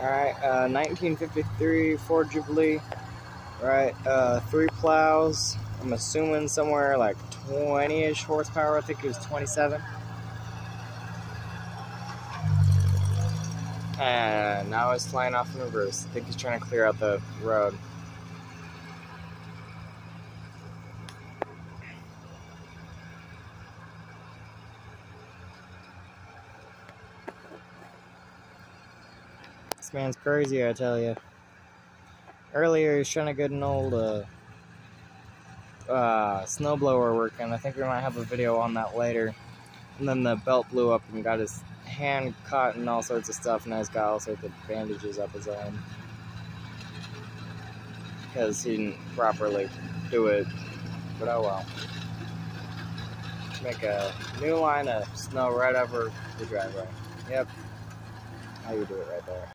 Alright, uh, 1953 Ford Jubilee. Right, uh, three plows. I'm assuming somewhere like 20-ish horsepower. I think it was 27. And now it's flying off in reverse. I think he's trying to clear out the road. This man's crazy, I tell you. Earlier, he was trying to get an old uh, uh, snowblower working. I think we might have a video on that later. And then the belt blew up and got his hand caught and all sorts of stuff. Now he's got all sorts of bandages up his arm. Because he didn't properly do it. But oh well. Make a new line of snow right over the driveway. Yep. How you do it right there.